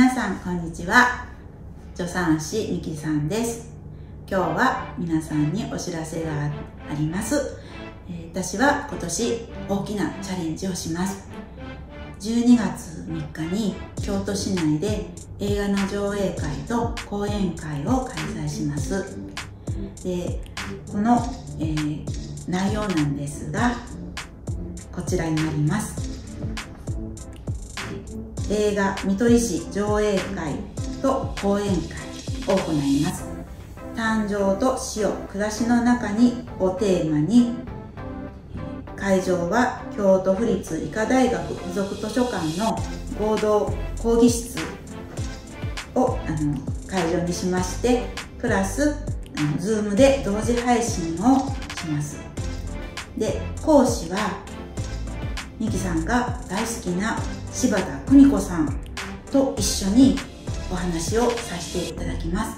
皆さんこんにちは。助産師みきさんです。今日は皆さんにお知らせがあります。私は今年大きなチャレンジをします。12月3日に京都市内で映画の上映会と講演会を開催します。でこの、えー、内容なんですがこちらになります。映画「見取り市上映会と講演会を行います。誕生と死を暮らしの中にをテーマに会場は京都府立医科大学附属図書館の合同講義室をあの会場にしましてプラスあの Zoom で同時配信をします。で講師はミキさんが大好きな柴田久美子さんと一緒にお話をさせていただきます。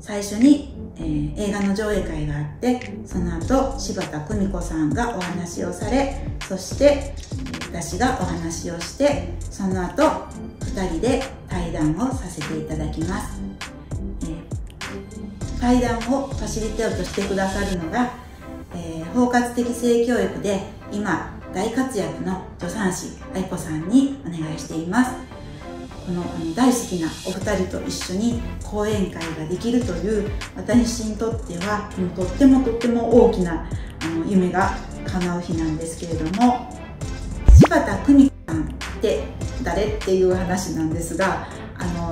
最初に、えー、映画の上映会があってその後柴田久美子さんがお話をされそして私がお話をしてその後2人で対談をさせていただきます、えー、対談をファシリテートしてくださるのが、えー、包括的性教育で今大活躍の助産師愛子さんにお願いしています。このあの大好きなお二人と一緒に講演会ができるという私にとってはとってもとっても大きなあの夢が叶う日なんですけれども柴田久美子さんって誰っていう話なんですが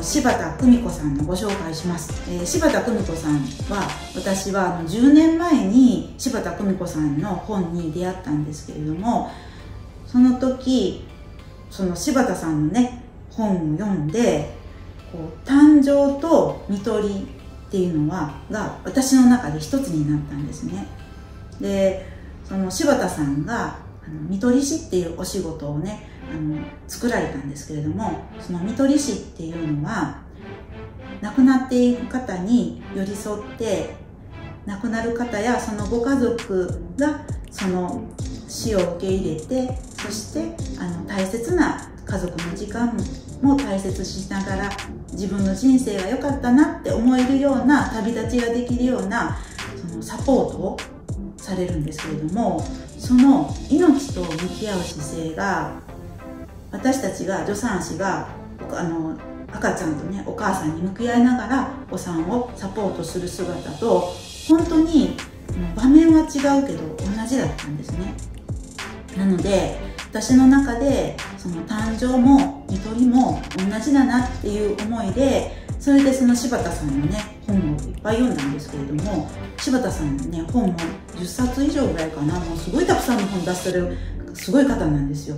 柴田久美子さんのご紹介します、えー、柴田久美子さんは私はあの10年前に柴田久美子さんの本に出会ったんですけれどもその時その柴田さんのね本を読んでこう誕生と看取りっていうのはが私の中で一つになったんですね。でその柴田さんが看取り師っていうお仕事をねあの作られたんですけれどもその看取り師っていうのは亡くなっていく方に寄り添って亡くなる方やそのご家族がその死を受け入れてそしてあの大切な家族の時間も大切しながら自分の人生が良かったなって思えるような旅立ちができるようなそのサポートをされるんですけれどもその命と向き合う姿勢が私たちが助産師があの赤ちゃんとねお母さんに向き合いながらお産をサポートする姿と本当に場面は違うけど同じだったんですね。なので私の中でその誕生も看取りも同じだなっていう思いでそれでその柴田さんのね本をいっぱい読んだんですけれども柴田さんのね本も10冊以上ぐらいかな。もうすごいたくさんの本出してるすごい方なんですよ。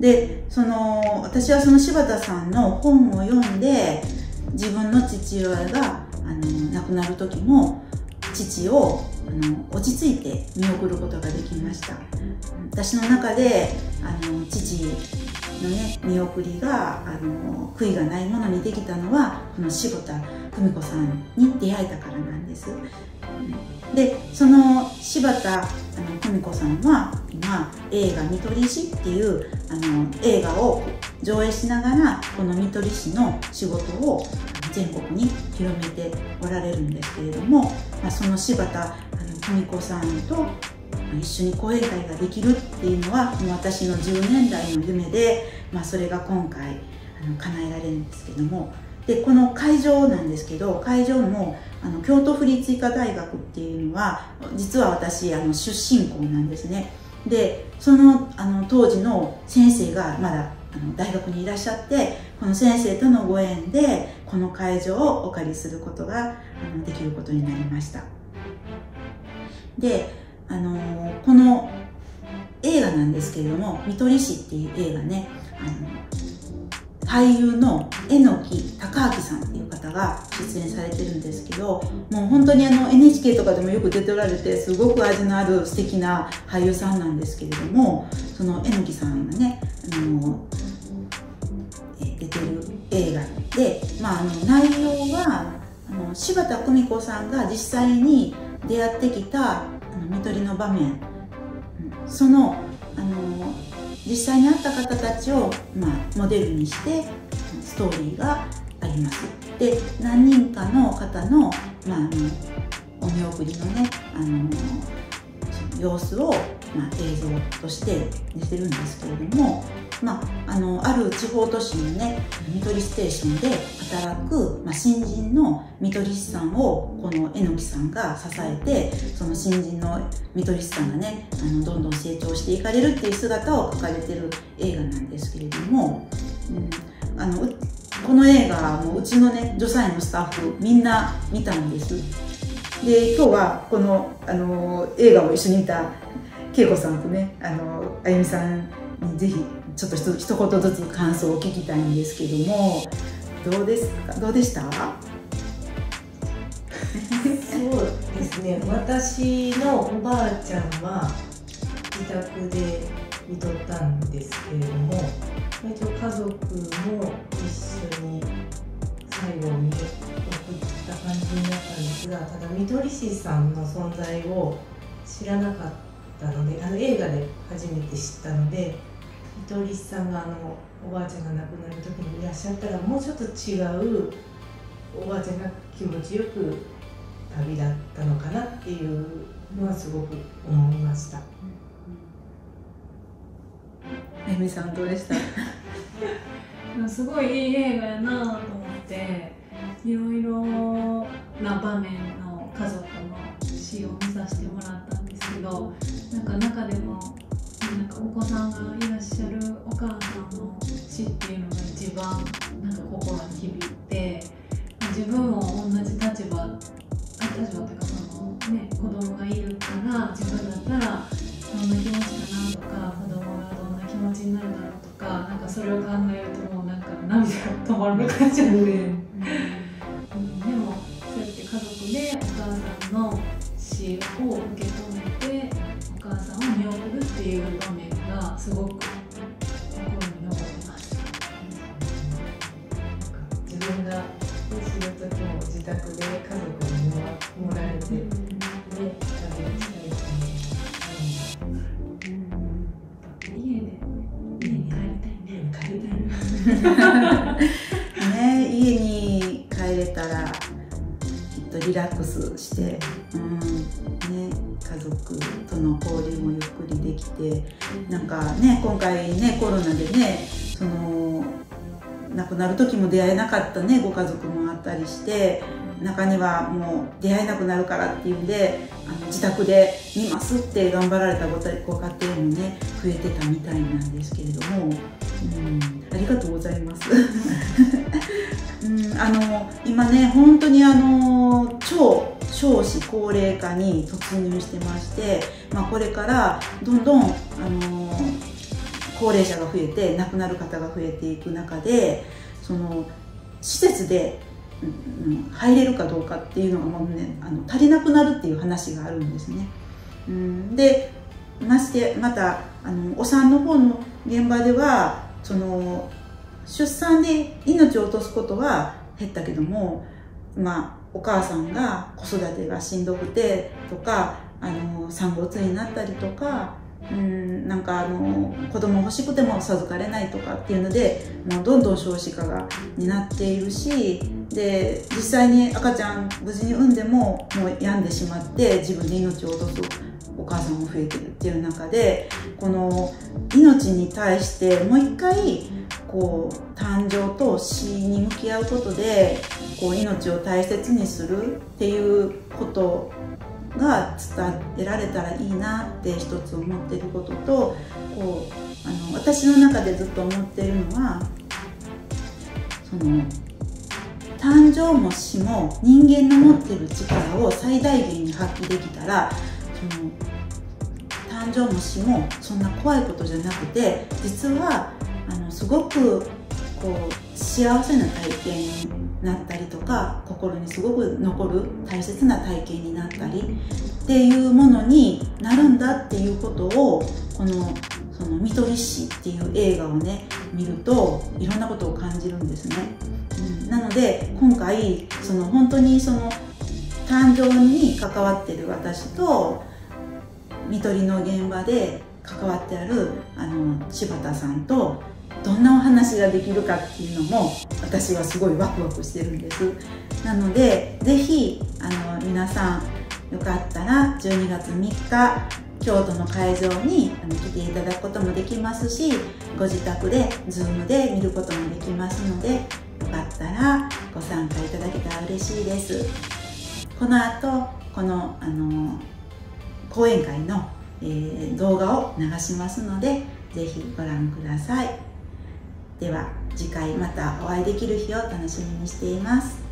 でその私はその柴田さんの本を読んで自分の父親があの亡くなる時も父をあの落ち着いて見送ることができました。私の中であの父のね見送りがあの悔いがないものにできたのはこの柴田久美子さんに出会えたからなんです。でその柴田久美子さんは今映画「見取り師」っていうあの映画を上映しながらこの見取り師の仕事を全国に広めておられるんですけれども、まあ、その柴田久美子さんと一緒に講演会ができるっていうのはもう私の10年来の夢で、まあ、それが今回あの叶えられるんですけどもでこの会場なんですけど会場もあの京都府立医科大学っていうのは実は私あの出身校なんですね。でそのあの当時の先生がまだあの大学にいらっしゃってこの先生とのご縁でこの会場をお借りすることがあのできることになりました。で、あの、この映画なんですけれども「見取り師」っていう映画ね、あの俳優の榎木孝明さんっていう方が出演されてるんですけどもう本当にあの NHK とかでもよく出ておられてすごく味のある素敵な俳優さんなんですけれどもその榎木さんがね、あのー、出てる映画で、まあ、あの内容はあの柴田久美子さんが実際に出会ってきたあの看取りの場面。そのあの実際に会った方たちを、まあ、モデルにしてストーリーがあります。で何人かの方の,、まあ、お見送りのねあの様子を、まあ、映像として出てるんですけれども、まあ、あのある地方都市のね看取りステーションで働く、まあ、新人の看取り師さんをこの榎木さんが支えてその新人の看取り師さんがねあのどんどん成長していかれるっていう姿を描かれてる映画なんですけれども、うん、あのこの映画もうちのね助産院のスタッフみんな見たんです。で今日はこのあの映画を一緒に見た恵子さんとねあのあゆみさんにぜひちょっと一一言ずつ感想を聞きたいんですけども。どうですか？どうでした？そうですね。私のおばあちゃんは自宅で見とったんですけれども一応家族も一緒に最後見送った感じになったんですがただみどり師さんの存在を知らなかったのであの映画で初めて知ったのでみどり師さんがあのおばあちゃんが亡くなる時にいらっしゃったらもうちょっと違うおばあちゃんが気持ちよく旅だったのかなっていうのはすごく思いました。えみさんどうでした？すごいいい映画やなと思っていろいろな場面の家族の詩を見させてもらったんですけどなんか中でもさんがいらっしゃるお母さんの死っていうのが一番なんか心に響いて自分も同じ立場立場っていうかそのね子供がいるから自分だったらどんな気持ちかなとか子供がどんな気持ちになるだろうとかなんかそれを考えるともうなんか涙が止まらなくなっちゃうん。で、もそうやって家族でお母さんの死を受け止めてお母さんを見送るっていう場面がすごく心に残ってます。自分が死ぬ時も自宅で家族にもられて、ね、旅したいね。家に帰れたらきっとリラックスして、うん、族との交流もゆっくりできてなんかね今回ねコロナでねその亡くなる時も出会えなかったねご家族もあったりして中にはもう出会えなくなるからっていうんであの自宅で見ますって頑張られたごご家庭もね増えてたみたいなんですけれども、うん、ありがとうございます。うん、あの今ね本当にあの超少子高齢化に突入してまして、まあ、これからどんどんあの高齢者が増えて亡くなる方が増えていく中でその施設でうん、入れるかどうかっていうのがもうねあの足りなくなるっていう話があるんですね。うん、でましてまたあのお産の方の現場ではその出産で命を落とすことは減ったけども、まあ、お母さんが子育てがしんどくてとかあの産後うつになったりとかうんなんかあの子供欲しくても授かれないとかっていうのでもうどんどん少子化がになっているしで実際に赤ちゃん無事に産んでももう病んでしまって自分で命を落とすお母さんも増えてるっていう中でこの命に対してもう一回こう誕生と死に向き合うことでこう命を大切にするっていうことが伝えられたらいいなって一つ思ってることとこうあの私の中でずっと思っているのはその誕生も死も人間の持ってる力を最大限に発揮できたらその誕生も死もそんな怖いことじゃなくて実はあのすごくこう幸せな体験になったりとか心にすごく残る大切な体験になったりっていうものになるんだっていうことをこの「その見取り師」っていう映画をね見るといろんなことを感じるんですね。うん、なので今回その本当にその誕生に関わってる私と看取りの現場で関わってあるあの柴田さんとどんなお話ができるかっていうのも私はすごいワクワクしてるんです。なので是非あの皆さんよかったら12月3日京都の会場に来ていただくこともできますしご自宅で Zoom で見ることもできますのでよかったらご参加いただけたら嬉しいです。この後このあの講演会の、えー、動画を流しますのでぜひご覧ください。では次回またお会いできる日を楽しみにしています。